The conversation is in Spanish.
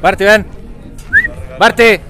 Barty, ven. Barty.